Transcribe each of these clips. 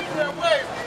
change their ways.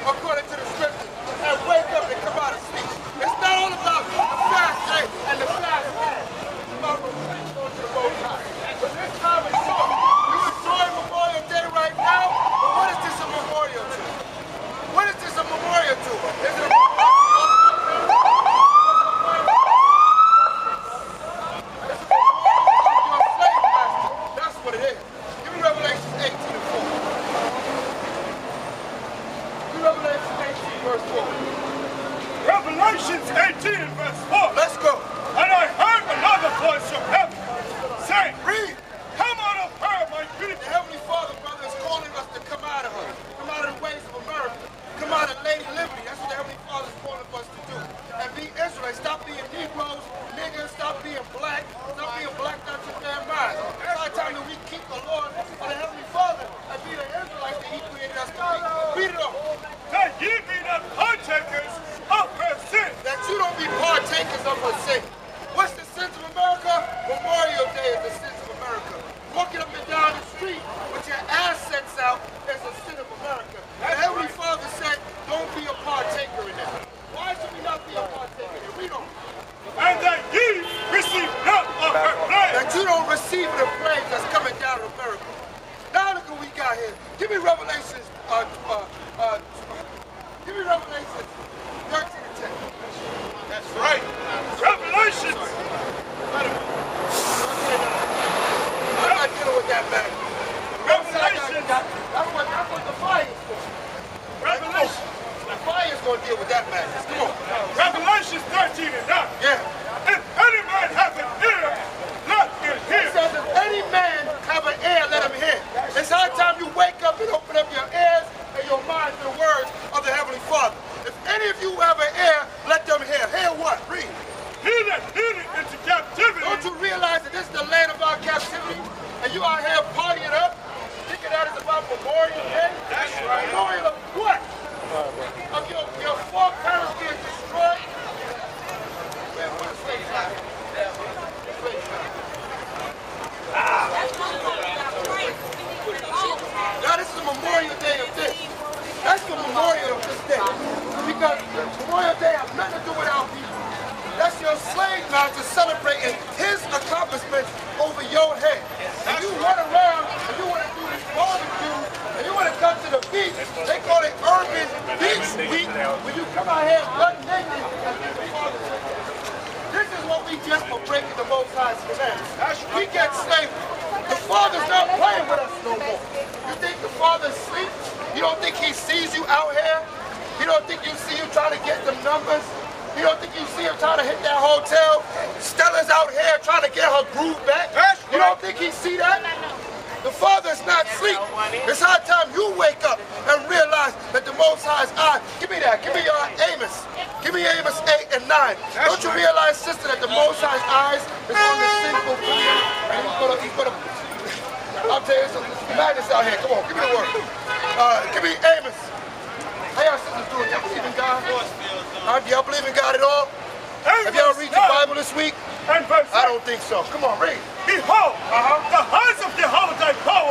Get slavery. The Father's not playing with us no more. You think the Father's asleep? You don't think he sees you out here? You don't think you see you trying to get them numbers? You don't think you see him trying to hit that hotel? Stella's out here trying to get her groove back. You don't think he see that? The Father's not asleep. It's high time you wake up and realize that the Most High is I. Give me that. Give me your Amos. Give me Amos 8 and 9. That's Don't you realize, sister, that the Most High's eyes is on the sinful being? And he's gonna, he's gonna, I'll tell you something, madness out here. Come on, give me the word. Uh, give me Amos. How y'all sisters doing? Y'all believe in God? Do y'all believe in God at all? Have y'all read the Bible this week? I don't think so. Come on, read. Behold, uh -huh. the eyes of Jehovah thy power.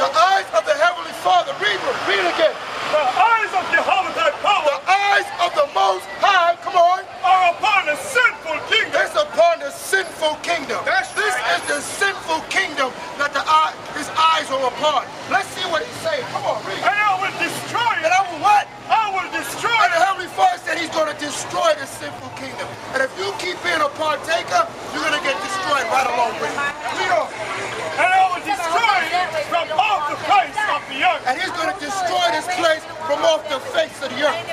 And he's going to destroy this place from off the face of the earth.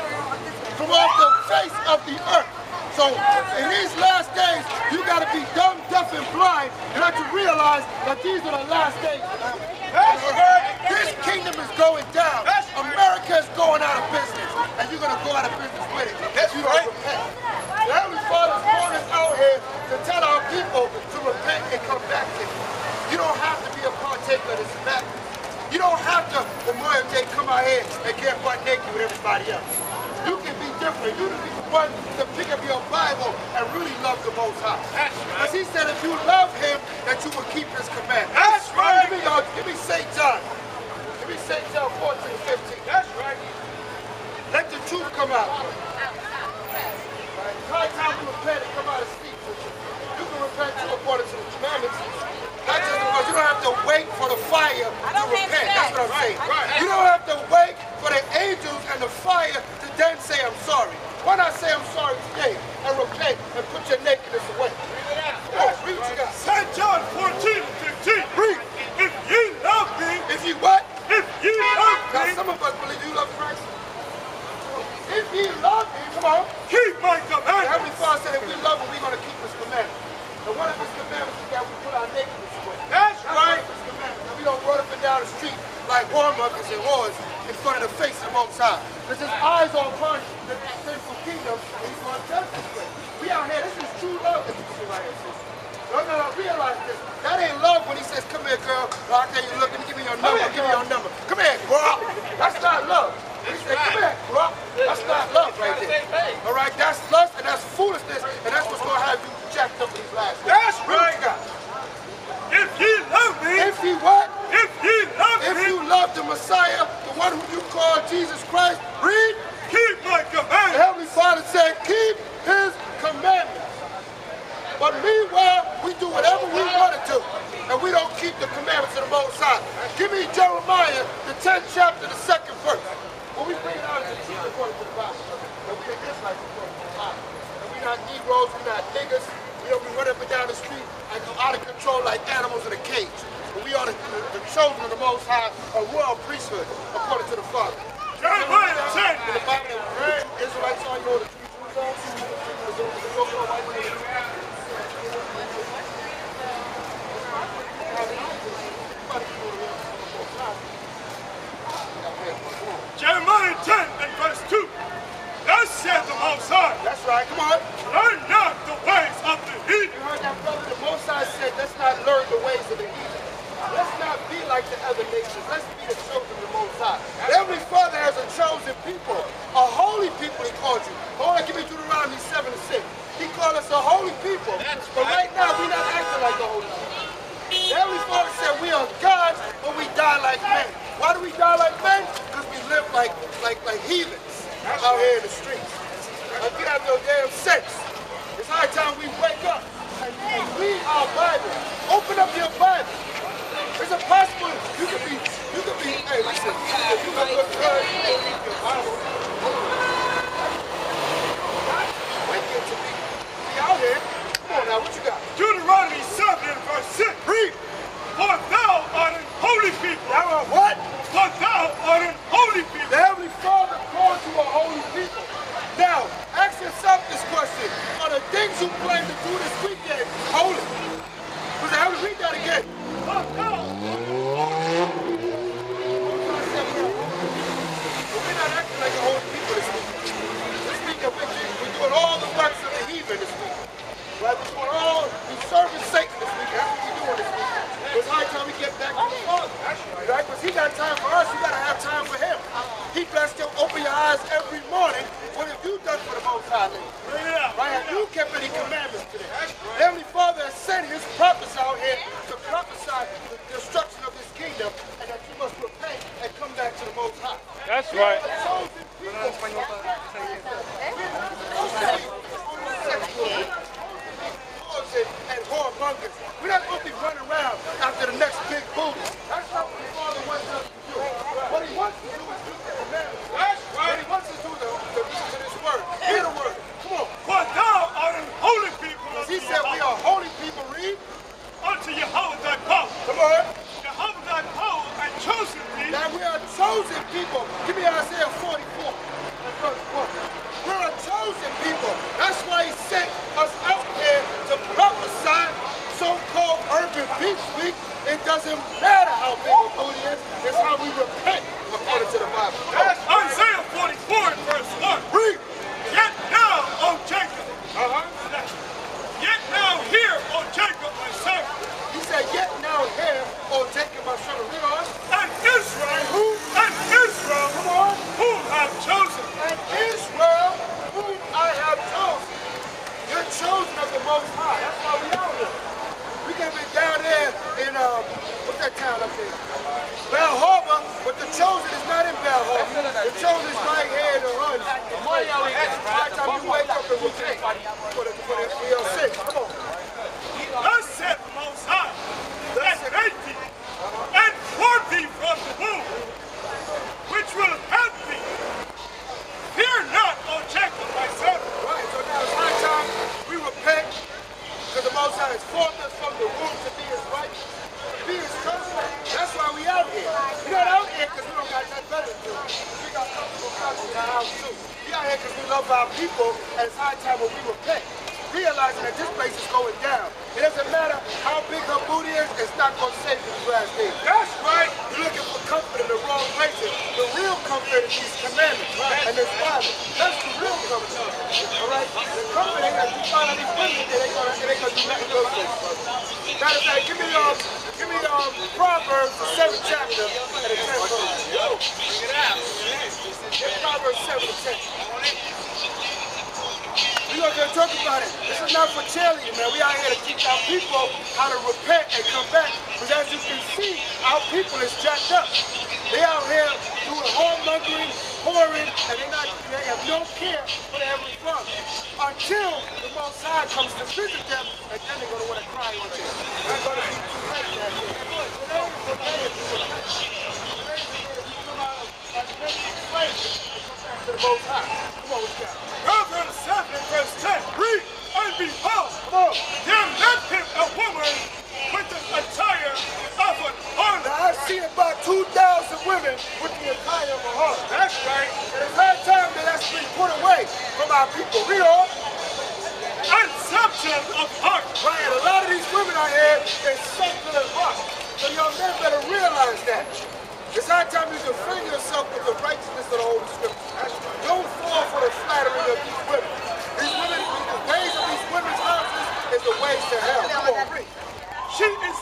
From off the face of the earth. So in these last days, you got to be dumb, deaf, and blind and have to realize that these are the last days. This kingdom is going down. America is going out of business. And you're going to go out of business with it. That's you right. repent. The Heavenly Father's calling us out here to tell our people to repent and come back to Him. You don't have to be a partaker of this madness. You don't have to, Memorial Day, come out here and get butt naked with everybody else. You can be different. You can be one to pick up your Bible and really love the Most High. That's right. Because he said if you love him, that you will keep his command. That's right. Give me, uh, give me St. John. Give me St. John 14, 15. That's right. Let the truth come out. Right? High time to repent and come out and speak to you. You can repent to according to the commandments. Not just because you don't have to wait for the fire to repent. That's what I'm saying. You don't have to wait for the angels and the fire to then say I'm sorry. Why not say I'm sorry today and repent and put your nakedness away? Come on, read what you got. St. John 14, 15. Read. If ye love me. If you what? If ye love me. now, some of us believe you love Christ. If ye love me, come on. Keep my The commandments. Heavenly Father said if we love him, we're going to keep his commandments. And one of his commandments is that we put our nakedness away. That's right. His commandments. That we don't run up and down the street whoremongers and whores in front of the face of the Most High. Because his eyes are upon the sinful kingdom, and he's going to judge this way. We out here, this is true love that you see right here, no, no, realize this. That ain't love when he says, come here, girl. Oh, I tell you, look, give me your number, give me your number. Come here, girl. That's not love. He said, come here, girl. That's not love right there. All right, that's lust and that's foolishness, and that's what's going to have you jacked up in these last days. That's Read what right. you got. If ye love me. If he what? If ye love If me. you love the Messiah, the one who you call Jesus Christ, read. Keep my The commandments. Heavenly Father said, keep his commandments. But meanwhile, we do whatever we want to do, and we don't keep the commandments of the Most High. Give me Jeremiah, the 10th chapter, the second verse. When we bring it out to the truth according to the Bible, and we are Israelites according to the Bible. And we're not Negroes, we're not niggas. We don't be running up and down the street and go out of control like animals in a cage. But we are the, the, the chosen of the Most High, a royal priesthood, according to the Father. 10. In the Bible, that we Israelites are, you know, the Jews are. The- the- the so-called white men. Jeremiah 10 and verse 2. Thus said the Most High. That's right, come on. Learn not the ways of the heathen. You heard that brother? The Most High said, let's not learn the ways of the heathen. Let's not be like the other nations. Let's be the children of the Most High. Every father has a chosen people, a holy people he called you. Hold on, give me Deuteronomy 7 and 6. He called us a holy people. But right now, we're not acting like the holy people. The Heavenly Father said we are gods, but we die like men. We like men? Because we live like like like heathens out here in the streets. Like we have no damn sense. It's high time we wake up and, read our Bible. Open up your Bible. Is it possible you could be you could be hey listen, if you look good and read your Bible. Out here. Come on now, what you got? Deuteronomy 7 verse 6. Read. For thou art by the time we get back to the Father. Right? Because he got time for us, you gotta have time for him. He blessed him, open your eyes every morning. What have you done for the most high name? Right? Have you kept any commandments today? Heavenly Father has sent his prophets out here to prophesy the destruction of his kingdom and that you must repent and come back to the most high. That's right. We're not supposed to be running around after the next big booty. That's not what the Father wants us to do. What he wants to do is keep the commandments. That's What right. he wants us to do is to listen to this word. Hear the word. Come on. For thou art an holy people unto He said we Yahweh, are holy people. Read. unto Yahweh thy power. Come on. Yahweh thy power and chosen thee That we are chosen people. Give me Isaiah 44 and verse 1. We're a chosen people. That's why he sent us out here to prophesy so-called Urban Beach Week. It doesn't matter how big a booty is. It's how we repent according to the Bible. That's Isaiah 44 verse 1. Read. Yet now, O Jacob, Uh-huh. yet now hear, O Jacob, my servant, He said, yet now here, oh Jacob, my son, read on. and Israel, who and Israel, Come on. whom have chosen. and Israel, whom I have chosen. You're chosen of the Most High. That's why we out here. We could have been down there in, um, what's that town up there? Bal Harbour, but the chosen is not in Bal Harbour. The chosen is right here in the run. By the time you wake up and repent for the, for the, for your sins. Come on. people at its high time when we repent, realizing that this place is going down. It doesn't matter how big her booty is, it's not going to save you last day. That's right. You're looking for comfort in the wrong places. The real comfort is these commandments right. and this Bible. That's the real comfort. All right? The comfort ain't that you find out these women that ain't going to do nothing good for you. Matter of fact, give me um, give me um, Proverbs, the seventh chapter, and the 10th verse. Yo, bring it out. Proverbs 7 and 10 you up there talking about it. This is not for charity, man. We out here to teach our people how to repent and come back. Because as you can see, our people is jacked up. They out here doing whoremongering, whoring, and they not they have no care for their response. Until the Most High comes to visit them, and then they're gonna want to cry on them. They're gonna be too late now. Come on, let's go. Proverbs 7 and verse 10. Read. And behold, there him a woman with the attire of an harlot. Now I've seen about 2,000 women with the attire of a harlot. That's right. And it's high time that that's been put away from our people. Read on. And subject of heart. Right, a lot of these women out here is as rock. So young men better realize that. It's high time you defend yourself with the righteousness of the Holy Scripture. Don't fall for the flattery of these women. These women, the ways of these women's the ways to hell. Come on. She is